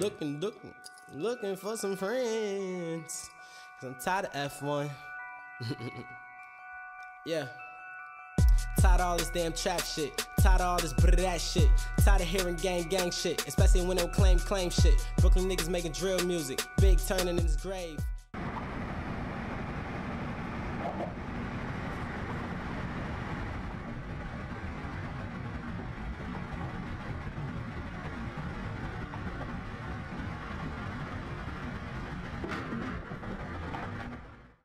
Looking, looking, looking for some friends. Cause I'm tired of F1. yeah. Tired of all this damn trap shit. Tired of all this brat that shit. Tired of hearing gang gang shit. Especially when they claim claim shit. Brooklyn niggas making drill music. Big turning in his grave.